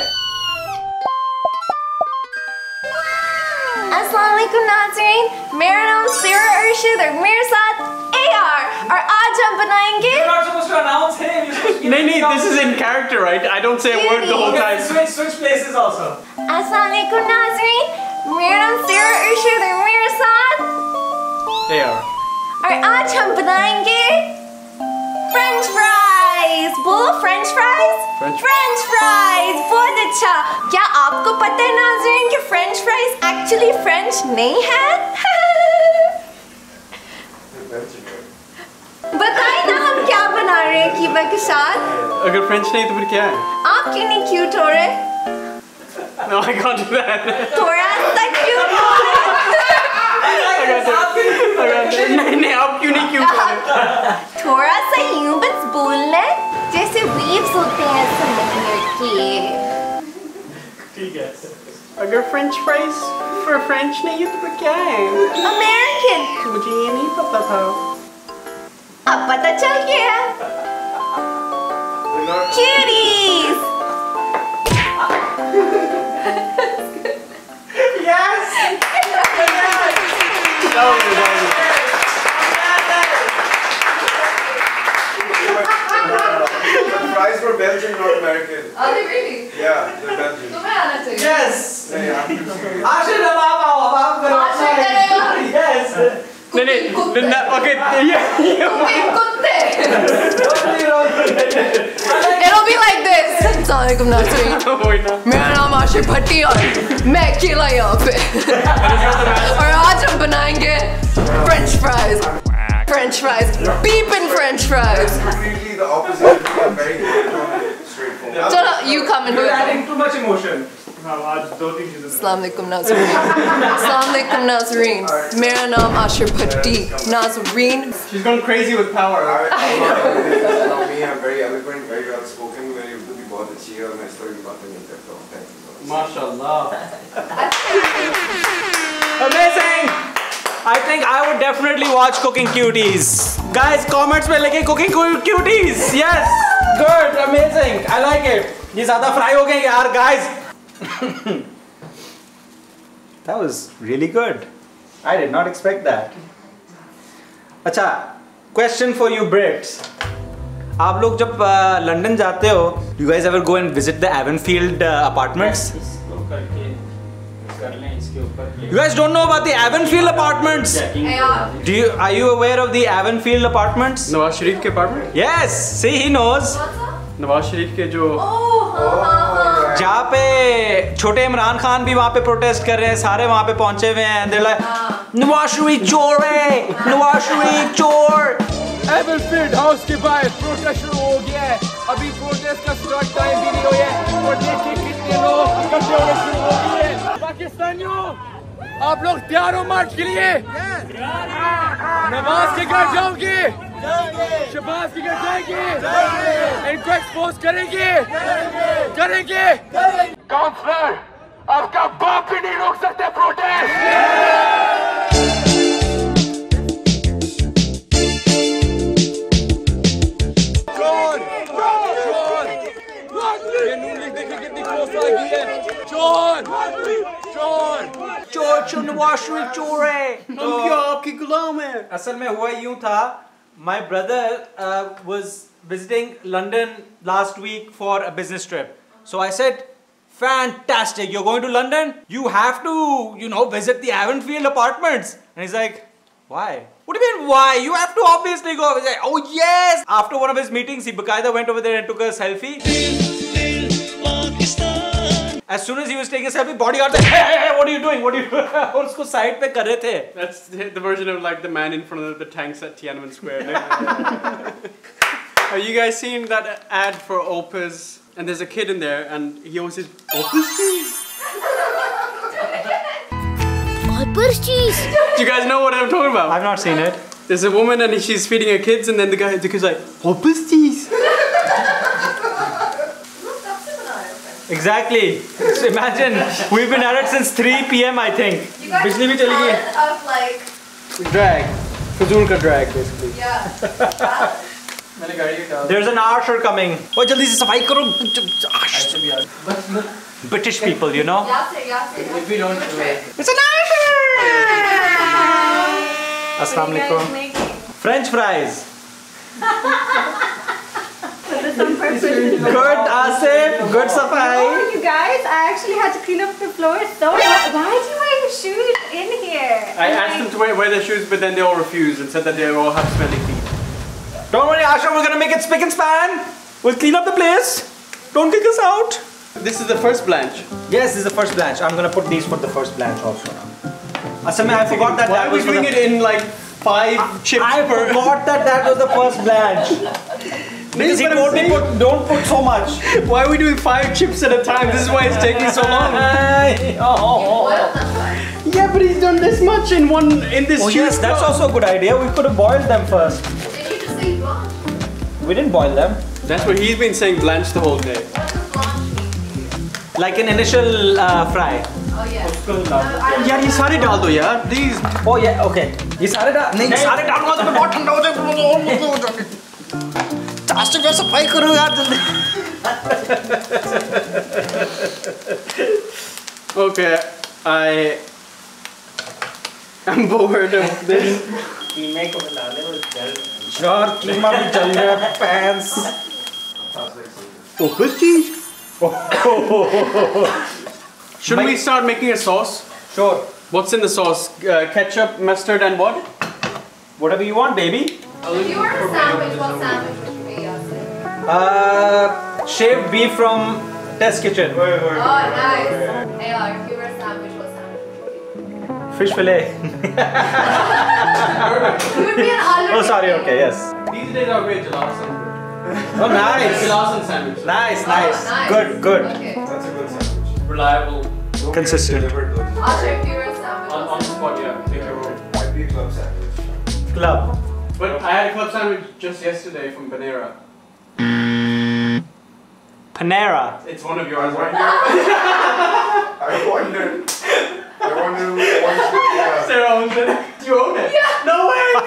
Assalamualaikum Nazreen. मेरा नाम Sarah Urshid और Mirsad AR और आज हम बनाएंगे You're not supposed to announce him. You're supposed to give No, him no, this is in the character, right? I don't say a word the whole Okay, time. Switch, switch places also. Assalamualaikum Nazreen. मेरा नाम Sarah Urshid और Mirsad They are. और आज हम बनाएँगे French fries. बोलो French fries. French- French fries. बहुत अच्छा. क्या आपको पता है नाजरीन कि French fries actually French नहीं है? बताइए ना हम क्या बना रहे हैं कीमा के साथ अगर French नहीं तो फिर क्या है? आप क्यों नहीं क्यूट हो रहे No, I can't do that. थोड़ा सा क्यूट हो रहे नहीं नहीं आप क्यों नहीं क्यों कर रहे? थोड़ा सा यूं बस बोलना है जैसे वीव्स होते हैं समझने के ठीक है अगर फ्रेंच फ्राइज for फ्रेंच नहीं है तो फिर क्या है अमेरिकन मुझे ये नहीं पता था अब पता चल गया cuties the fries were Belgian, American. Really? Yeah, yes! Yes! अब आप आओ अब आप करो. आशिक करेगा। Yes. नहीं नहीं नहीं, नहीं ओके ये ये Cooking कुत्ते It'll be like this Assalamualaikum Nazreen वही ना मेरा नाम आशिक भट्टी और मैं अकेला यहाँ पे और आज हम बनाएंगे French fries French French fries. Beeping French fries. Completely the opposite. You are very straightforward. Chalo, you come and do You're it. adding too much emotion. Assalamualaikum Nazarene. Assalamualaikum Nazareen. Mera naam Ashir Bhatti Nazreen. She's gone crazy with power. Right? i know me i'm very eloquent, very well spoken, very able to be bothered. और मैं story बातें Thank you so Thank you. माशाल्लाह. Amazing. I think I would definitely watch Cooking Cuties. Guys, comments में like Cooking Cuties. Yes. Good. Amazing. I like it. These are the fry गए guys. That was really good. I did not expect that. अच्छा, question for you Brits. आप लोग जब London जाते हो, you guys ever go and visit the Avonfield uh, apartments? You guys don't know about the Avonfield apartments? Do you are you aware of the Avonfield apartments? Nawaz Sharif के apartment Yes, see he knows. Nawaz Sharif के जो जहाँ पे छोटे इमरान खान भी वहाँ पे protest कर रहे हैं सारे वहाँ पे पहुँचे हुए हैं। दिल like, नवाज़ शरीफ चोर है नवाज़ शरीफ चोर। हाउस के बाहर प्रोटेस्ट शुरू हो गया है। अभी प्रोटेस्ट का स्टार्ट टाइम भी नहीं हुआ है। और देखिए कितने लोग इकट्ठे होने शुरू हो गए पाकिस्तानियों आप लोग तैयार हो मार्च के लिए? नवाज़ के घर जाओगे? शबाज के घर जाएँगे? इनको एक्सपोज करेंगे? करेंगे? काउंसलर आपका बाप भी नहीं रोक सकते प्रोटेस्ट चोर। पाकिस्तान चोर नवाज शरीफ चोर है हम क्या आपके गुलाम हैं असल में my brother uh, was visiting London last week for a business trip. So I said, fantastic, you're going to London? You have to, you know, visit the Avenfield apartments. And he's like, why? What do you mean why? You have to obviously go. He's like, oh yes! After one of his meetings, he Bakaida went over there and took a selfie. As soon as he was taking a selfie, bodyguard like, hey, hey, hey, what are you doing? What are you doing? और उसको side पे कर रहे थे. That's the the version of like the man in front of the tanks at Tiananmen Square. Have you guys seen that ad for Opus? And there's a kid in there, and he always says, "Opus cheese." Opus cheese. Do you guys know what I'm talking about? I've not seen it. There's a woman and she's feeding her kids, and then the guy, the kid's like, "Opus cheese." Exactly. So imagine we've been at it since 3 p.m. I think. You guys बिजली भी चली गई. of like Drag. Fazul ka drag, basically. yeah. मैंने गाड़ी का There's an archer coming. Oh, जल्दी से सफाई करो. British people, you know. Yaate, yaate. If we don't do it. It's an archer. Assalamu alaikum. French fries. Good, Asif. Good safai. Oh, you guys, I actually had to clean up the floor so much. Why do you wear your shoes in here? I asked them to wear, wear their shoes, but then they all refused and said that they all have smelly feet. Don't worry, Asha. We're gonna make it spick and span. We'll clean up the place. Don't kick us out. This is the first blanch. Yes, this is the first blanch. I'm gonna put these for the first blanch also now. Asami, I forgot that Why that are we was doing the- it in like five chips I per? forgot that that was the first blanch. Because he This is what I'm told me saying. put, don't put so much. Why are we doing five chips at a time? This is why it's taking so long. Yeah, but he's done this much in one in this. Oh shoe yes, that's store. also a good idea. We could have boiled them first. Did you just say blanche? We didn't boil them. That's what he's been saying. Blanche the whole day. Like an initial uh, fry. Oh yeah. यार ये सारे डाल दो यार please Oh yeah, okay. ये सारे डाल नहीं सारे डालूंगा तो मैं बहुत ठंडा हो जाएगा चास्ट में सफाई करो यार जल्दी Okay, I am bored of this. कीमे को मिला ले वो जल यार कीमा भी जल रहा है पैंस Oh, this cheese. Shouldn't we start making a sauce? Sure. What's in the sauce? Uh, ketchup, mustard, and what? Whatever you want, baby. If you were a sandwich, what sandwich Uh, shaved beef from Test Kitchen. Oh, nice. Hey, if you were a sandwich, what sandwich would you be? Fish fillet. would be an aloo Oh, sorry. Okay, yes. These days I wear gelato sandwich. Oh, nice. Gelato sandwich. Nice, Oh, nice. nice. Good, good. Okay. That's a good sandwich. Reliable. Consistent. I'll check you a sandwich. On, on the spot, yeah. Take your own. Might be a club sandwich. Club. But I had a club sandwich just yesterday from Panera. Panera. It's one of yours, right? I wondered. I wonder who owns the yeah. Sarah owns it. You own it? Yeah. No way!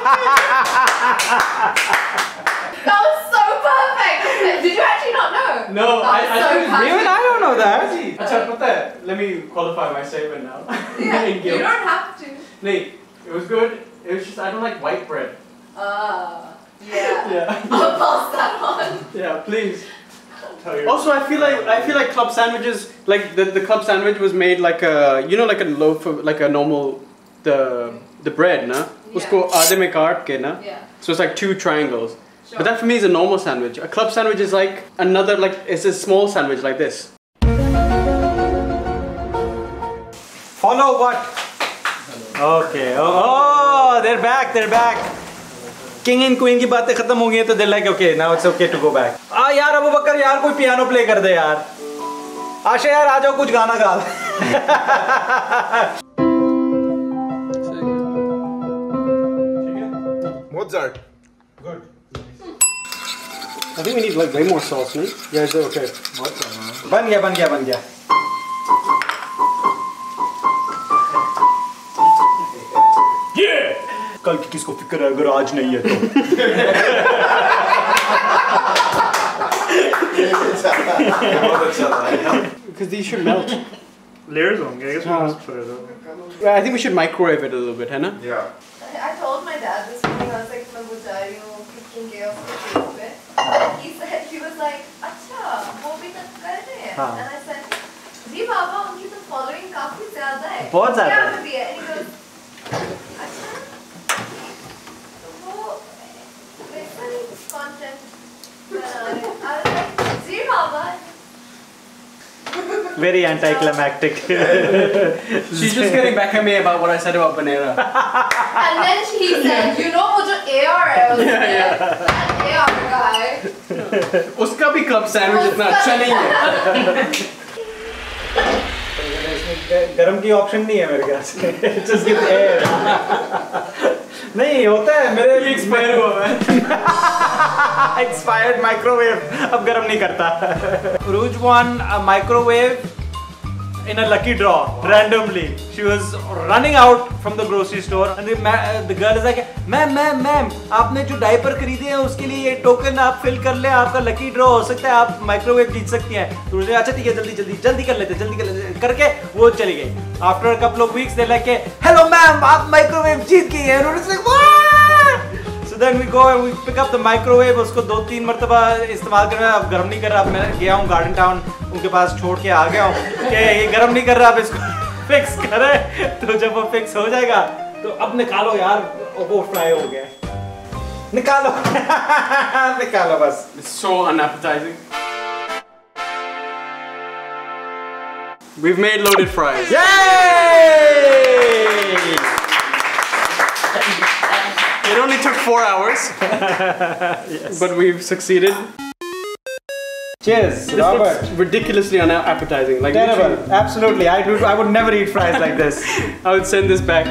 That was so perfect. Did you actually not know? No, That I, was I so think perfect. Even I don't know that. Acha, pata hai, let me qualify my statement now. Yeah, In you guilt. don't have to. Nate, it was good. It was just I don't like white bread. Ah, yeah. yeah. I'll pass that on. Yeah, please. Also, I feel like I feel like club sandwiches, like the, the club sandwich was made like a you know like a loaf of like a normal the the bread na. Yeah. Ke. Yeah. So it's like two triangles. Sure. But that for me is a normal sandwich. A club sandwich is like another like it's a small sandwich like this. Follow what? Okay. Oh, oh, they're back. They're back. King and Queen की बातें खत्म हो गई तो they're like okay now it's okay to go back. आ यार अबू बकर यार कोई piano play कर दे यार. आशा यार आ जाओ कुछ गाना गा. Mozart. Good. I think we need like way more sauce, no? Yeah, is that okay? बन गया बन गया बन गया. Yeah! कल की किसको फ़िक्र है अगर आज नहीं है तो Because these should melt. Layers होंगे I guess we हाँ. must put it up. Yeah, I think we should microwave it a little bit, है ना? Yeah. I told my dad this morning, I was like, मैं जा रही हूँ cooking के trip पे. He said, he was like, अच्छा, वो भी तक कर रहे हैं? हाँ. And I said, जी बाबा, उनकी तो following काफ़ी ज़्यादा है. बहुत ज़्यादा क्या है. होती है? And he goes, अच्छा, तो वो वैसा ही content बना रहे हैं. I was like, ji Baba. Very anticlimactic. She's just getting back at me about what I said about Panera. And then he said, you know वो जो AR है उसमें, that AR guy. उसका भी club sandwich इतना अच्छा नहीं है. गरम की ऑप्शन नहीं है मेरे ख्याल से Just give air. नहीं होता है मेरे भी एक्सपायर हुआ है। एक्सपायर्ड माइक्रोवेव अब गर्म नहीं करता। रूज one microwave in a lucky draw randomly. She was running out from the grocery store and the, uh, the girl is like ma'am ma'am ma'am आपने जो डायपर खरीदे हैं उसके लिए ये टोकन आप फिल कर ले आपका लकी ड्रॉ हो सकता है आप माइक्रोवेव जीत सकती हैं. तो उसने अच्छा ठीक है जल्दी जल्दी जल्दी कर लेते जल्दी कर लेते करके वो चली गई। After couple of weeks they like hello ma'am आप माइक्रोवेव जीत गई हैं उन्होंने then we go and we pick up the microwave. उसको दो तीन मरतबा इस्तेमाल कर रहा है। अब गर्म नहीं कर रहा। अब मैं गया हूँ गार्डन टाउन उनके पास छोड़ के आ गया हूँ। कि ये गर्म नहीं कर रहा। अब इसको फिक्स करे। तो जब वो फिक्स हो जाएगा तो अब निकालो यार। वो फ्राई हो गया। निकालो। निकालो बस। It's so unappetizing. We've made loaded fries. Yay! It only took four hours, but we've succeeded. Cheers, This Robert. looks ridiculously unappetizing. Like Terrible. literally- Absolutely. I do. I would never eat fries like this. I would send this back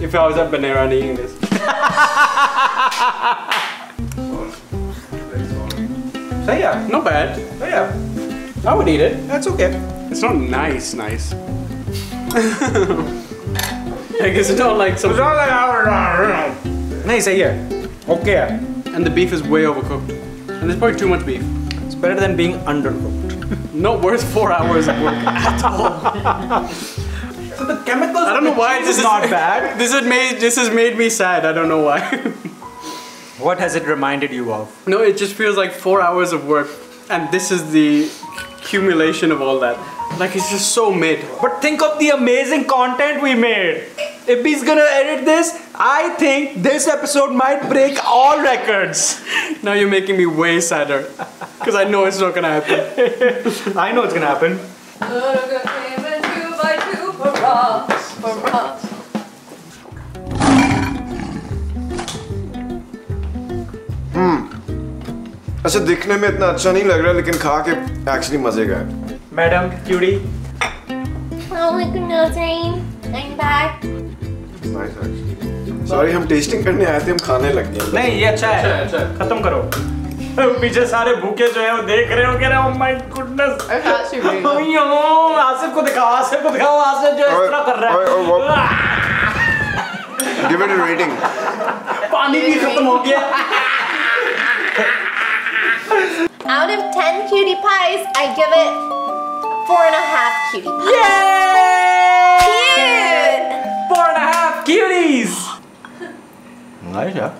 if I was at Panera and eating this. So yeah, Not bad. so yeah. I would eat it. That's okay. It's not nice, nice. I guess it's not like some. नहीं nice idea. Okay. And the beef is way overcooked. And there's probably too much beef. It's better than being undercooked. Not worth four hours of work at all. so the chemicals. I don't know why this is not bad. This has made this has made me sad. I don't know why. what has it reminded you of? No, it just feels like four hours of work, and this is the accumulation of all that. Like it's just so mid. But think of the amazing content we made if he's gonna edit this, I think this episode might break all records. Now you're making me way sadder. Because I know it's not gonna happen. I know it's gonna happen. Hmm. अच्छा दिखने में इतना अच्छा नहीं लग रहा लेकिन खा के एक्चुअली मजे का है madam cutie Oh my goodness, Rain. I'm back. Sorry हम टेस्टिंग करने आए थे हम खाने लग गए। नहीं ये अच्छा है। खत्म करो। पीछे सारे भूखे जो है वो देख रहे हो कह रहे हो माय गुडनेस आसिफ को दिखाओ आसिफ को दिखाओ आसिफ जो इस तरह कर रहा है। गिव इट अ रेटिंग पानी भी खत्म हो गया। Out of 10 cutie pies, I give it four and a half cutie pies. Cute! Cuties! Nice यार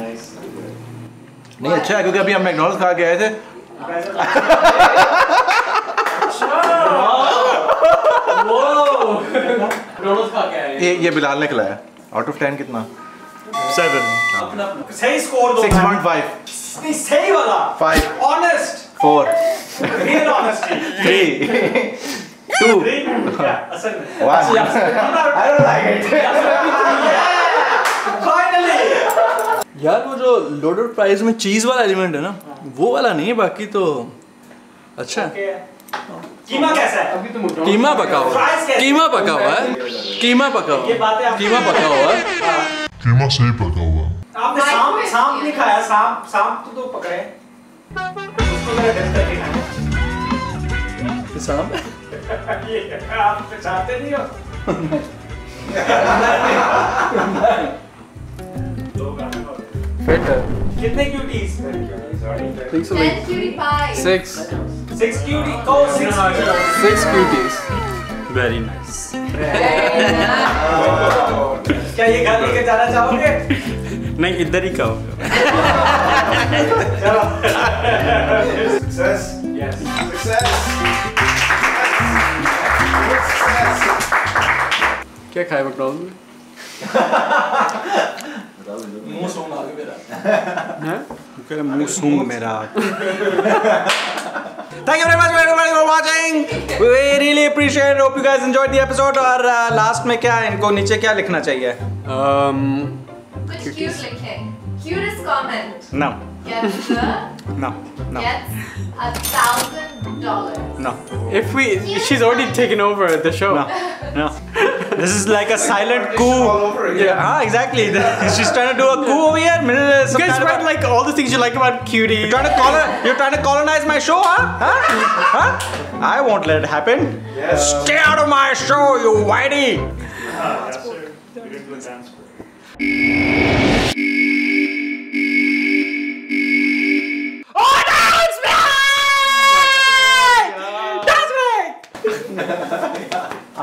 nice? नहीं अच्छा है क्योंकि अभी हम मैकडॉनल्ड्स खा के आए थे ये ये बिलाल ने खिलाया आउट ऑफ़ टेन कितना? Seven. सही स्कोर दो सिक्स पॉइंट फाइव नहीं सही वाला। Five honest four real honesty three असल में one I don't like finally यार वो जो लोडेड प्राइस में चीज़ वाला एलिमेंट है ना वो वाला नहीं है बाकी तो अच्छा कीमा कैसा है? अभी तो कीमा पका हुआ कीमा पका हुआ है। कीमा पका हुआ है। कीमा पका हुआ है। कीमा सही पका हुआ है। आपने सांप सांप नहीं खाया? सांप सांप तो तो पकड़े। उसको मेरा दिल करके सांप आप चाहते नहीं हो फिट है कितने cuties pies. Six. Six cutie को six Six cuties. Very nice क्या ये घर लेके जाना चाहोगे नहीं इधर ही खाओ सक्सेस यस क्या खाए मैकडॉनल्ड्स में मुँह सूंघ आ गया मेरा मुँह सूंघ मेरा Thank you very much everybody for watching. We really appreciate. Hope you guys enjoyed the episode. और लास्ट में क्या इनको नीचे क्या लिखना चाहिए? Um, Which cute लिखे? Cutest comment No, gets the no, no, gets a thousand dollars. no, if we, she's already taken over the show. No. no. This is like a silent coup. Yeah, ah, exactly. She's trying to do a coup over here. Some You guys kind of write like all the things you like about cutie. You're trying to col- You're trying to colonize my show, huh? Huh? huh? I won't let it happen. Stay out of my show, you whitey. yes, sir. We didn't do a dance. Oh no, it's me! That's me!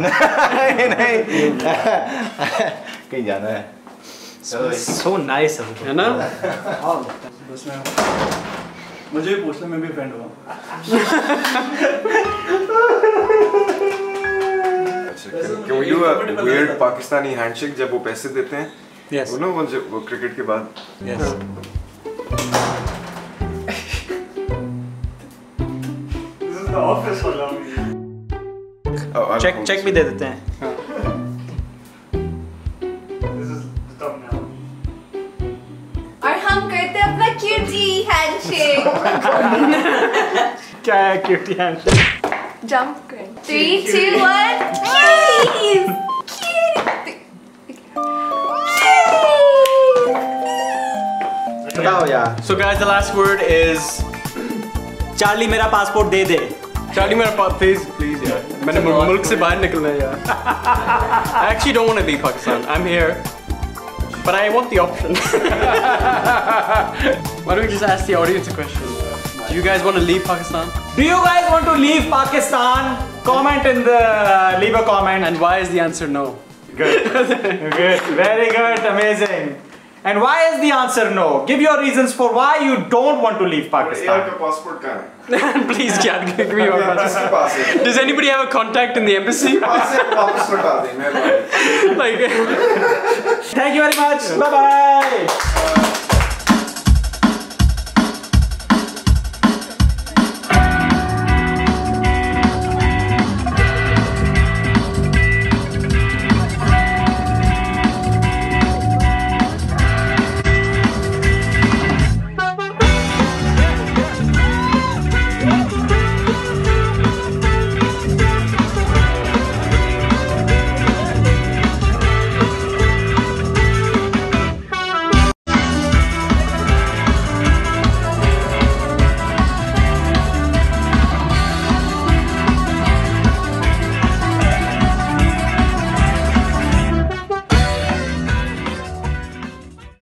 नहीं नहीं कहीं जाना है so nice है ना? बस मैं मुझे भी पूछना मैं भी फ्रेंड हुआ we do a weird जब वो पैसे देते हैं? Yes. वो वो जब क्रिकेट के बाद. Yes. This is cheque cheque भी दे देते हैं। और हम करते हैं अपना क्यूटी हैंडशेक क्या है क्यूटी हैंडशेक जंप करें। थ्री टू वन क्यूटीज बताओ यार so guys the last word is Charlie मेरा पासपोर्ट दे दे। चार्ली मेरा प्लीज़ मैंने मुल- मुल्क से बाहर निकलना है यार I actually don't want to leave Pakistan. I'm here. But I want the option. Why don't we just ask the audience a question? Do you guys want to leave Pakistan? Do you guys want to leave Pakistan? Comment in the leave a comment. And why is the answer no? Good. good. Very good. Amazing. And why is the answer no? Give your reasons for why you don't want to leave Pakistan. Please can give me your passport. Does anybody have a contact in the embassy? like, Thank you very much. Bye bye.